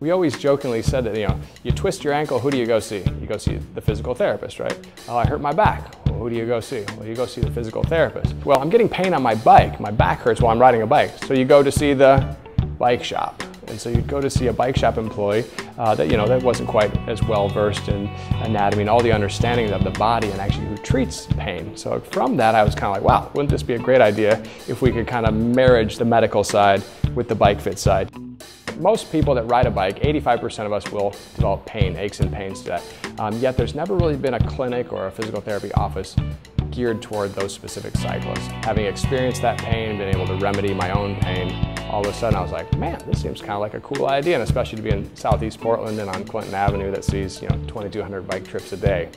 We always jokingly said that, you know, you twist your ankle, who do you go see? You go see the physical therapist, right? Oh, I hurt my back. Well, who do you go see? Well, you go see the physical therapist. Well, I'm getting pain on my bike. My back hurts while I'm riding a bike. So you go to see the bike shop. And so you'd go to see a bike shop employee uh, that, you know, that wasn't quite as well versed in anatomy and all the understanding of the body and actually who treats pain. So from that, I was kind of like, wow, wouldn't this be a great idea if we could kind of marriage the medical side with the bike fit side? Most people that ride a bike, 85% of us will develop pain, aches and pains to that. Um, yet there's never really been a clinic or a physical therapy office geared toward those specific cyclists. Having experienced that pain, been able to remedy my own pain, all of a sudden I was like, man, this seems kind of like a cool idea, and especially to be in Southeast Portland and on Clinton Avenue that sees, you know, 2,200 bike trips a day.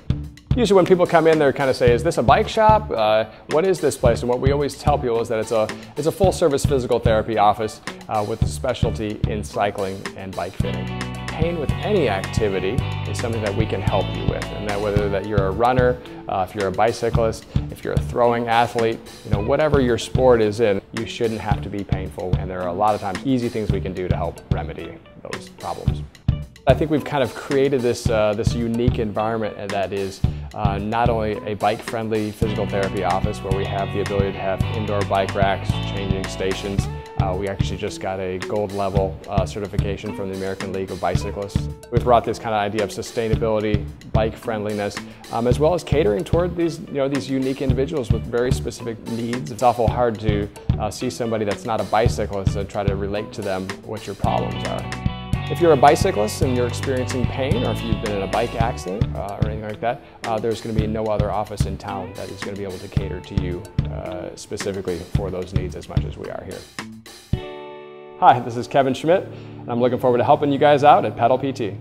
Usually when people come in, they're kind of say, is this a bike shop? Uh, what is this place? And what we always tell people is that it's a, it's a full service physical therapy office uh, with a specialty in cycling and bike fitting. Pain with any activity is something that we can help you with. And that whether that you're a runner, uh, if you're a bicyclist, if you're a throwing athlete, you know, whatever your sport is in, you shouldn't have to be painful. And there are a lot of times easy things we can do to help remedy those problems. I think we've kind of created this, uh, this unique environment that is uh, not only a bike-friendly physical therapy office where we have the ability to have indoor bike racks, changing stations. Uh, we actually just got a gold level uh, certification from the American League of Bicyclists. We've brought this kind of idea of sustainability, bike friendliness, um, as well as catering toward these, you know, these unique individuals with very specific needs. It's awful hard to uh, see somebody that's not a bicyclist and try to relate to them what your problems are. If you're a bicyclist and you're experiencing pain or if you've been in a bike accident uh, or anything like that, uh, there's going to be no other office in town that is going to be able to cater to you uh, specifically for those needs as much as we are here. Hi, this is Kevin Schmidt and I'm looking forward to helping you guys out at Pedal PT.